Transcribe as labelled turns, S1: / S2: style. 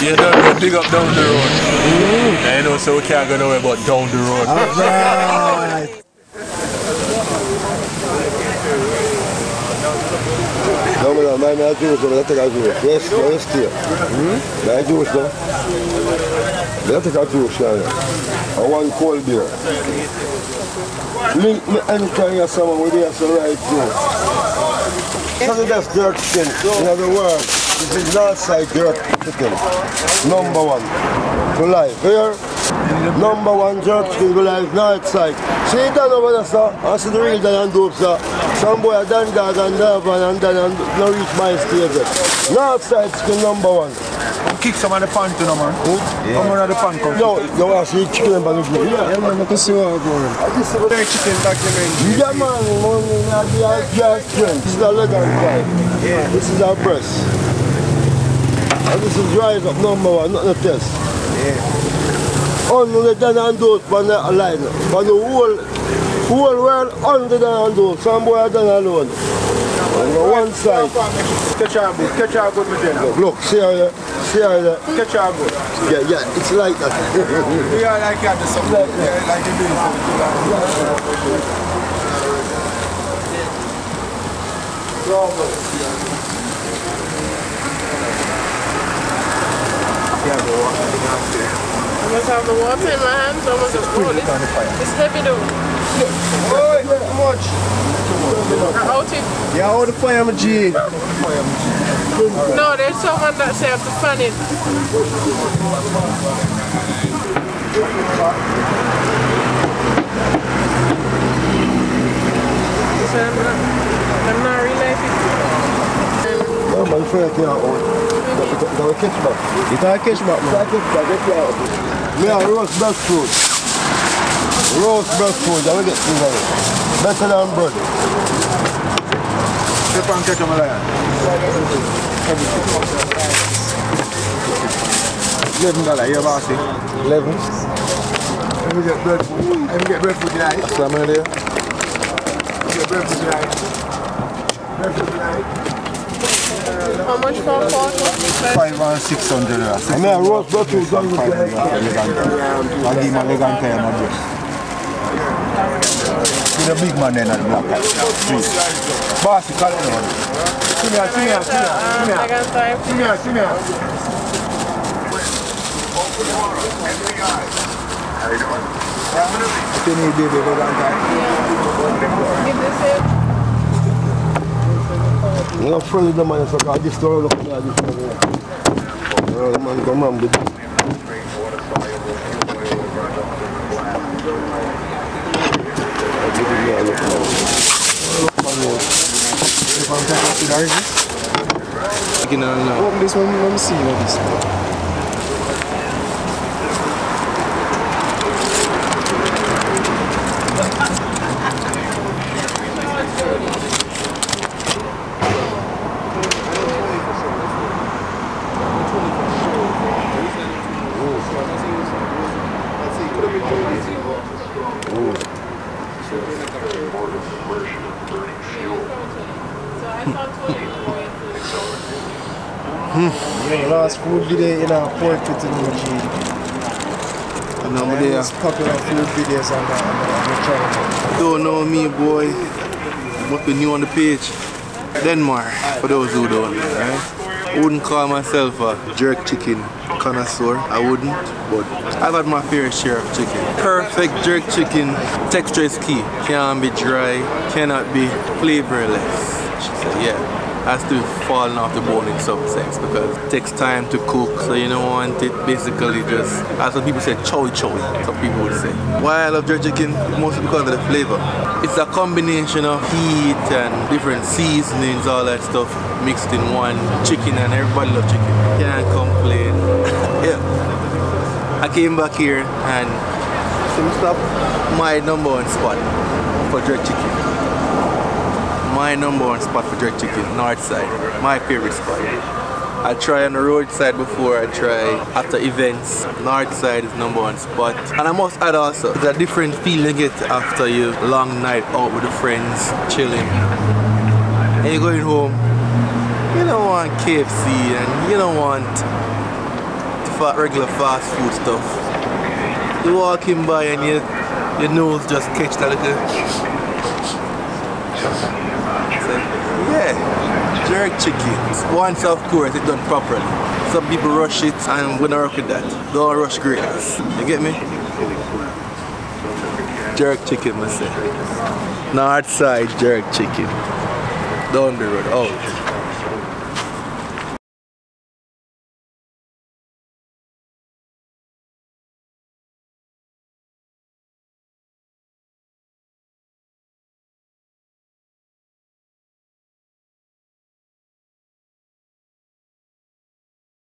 S1: You don't know, big up down the road. Mm. I know, so we can't go nowhere but down the road.
S2: Alright.
S3: No, no, no, my juice, no, take a juice. Yes, no, yes, dear. Hmm. My juice, no. Let take a juice, yeah. I want cold beer. Link me anytime you're someone with you, so right through. So the best jerk chicken in the world. This is Northside jerk chicken. Number one. To life. Here, number one jerk chicken to life, Northside. See it down over there, sir. I see the real Diane Dope, sir. Some boy a Dan Dog and Durban and then and no reach my stage yet. Northside chicken number one.
S4: Come kick some of the pan to no man. Come on the pan come.
S3: Yo, you want to see chicken and bang Yeah.
S2: Yeah, man, I can see what I'm going.
S3: This is
S4: Very chicken documentary.
S3: Yeah, man, money, not the gas strength. This is a leg and thigh.
S4: Yeah.
S3: This is our breast. And this is rise up number one, not the test.
S4: Yeah.
S3: Only the Dan and those for the line. For the whole, whole world, only the and those. Some boy done alone. On the one side.
S4: Catch our good. Catch our good with them.
S3: Look, see how you, see how you,
S4: Catch our good.
S3: yeah, yeah, it's like that.
S4: We are like that. Something. Yeah, like you doing something.
S5: I must have the water in my hands. I must have oh, this, It's heavy though.
S4: Oi, how much?
S5: I out it.
S4: Yeah, all the fire, my G.
S5: No, there's someone that say I have to fan it. So I'm not, I'm not really like it.
S3: No, oh, man, friend can't oh.
S4: You
S3: out. Me a roast breadfruit. Roast breadfruit, I will get things on it. Better than bread.
S4: Step and catch on my lion. Eleven dollar, you bossy.
S3: Eleven.
S4: Let me get bread. Let me get bread food tonight.
S3: So I'm there.
S4: Get bread food tonight. Bread food tonight.
S5: How much for a quarter?
S4: Five and six hundred.
S3: I mean, a roast breadfruit done with
S4: Five. I'll give my leg and tie my dress. See the big man then at the black hat. See. Bossy, call it on. See me here, see me here, see me here, see me
S5: I
S4: here.
S5: can time.
S4: See me here, see me here. What you need, baby, leg and tie.
S3: You know, friendly the man, so I just don't look at this man. Well, the man come around with
S2: Open this one, let me see what this Yeah, last food video in our portrait in the G.
S6: You know me there.
S2: popular food videos on the, on the, channel.
S6: Don't know me, boy. Must be new on the page. Denmark, for those who don't, right? Wouldn't call myself a jerk chicken connoisseur. I wouldn't, but I've had my fair share of chicken. Perfect jerk chicken. Texture is key. Can't be dry, cannot be flavorless. She said, yeah. Has to falling off the bone in some sense because it takes time to cook, so you don't want it basically just, as some people say, chow chow, some people would say. Why I love jerk chicken? Mostly because of the flavor. It's a combination of heat and different seasonings, all that stuff mixed in one chicken and everybody love chicken. Can't complain. Yeah. I came back here and some stop my number one spot for jerk chicken. My number one spot for jerk chicken, Northside. My favorite spot. I try on the roadside before I try after events. Northside is number one spot. And I must add also, it's a different feeling it after you long night out with the friends, chilling. And you're going home, you don't want KFC and you don't want regular fast food stuff. You walk in by and you, your nose just catch that little. Say, yeah, jerk chicken. Once, of course, it's done properly. Some people rush it, and I'm gonna work with that. Don't rush greatness. You get me? Jerk chicken, I say. Northside jerk chicken. Down the road. Oh.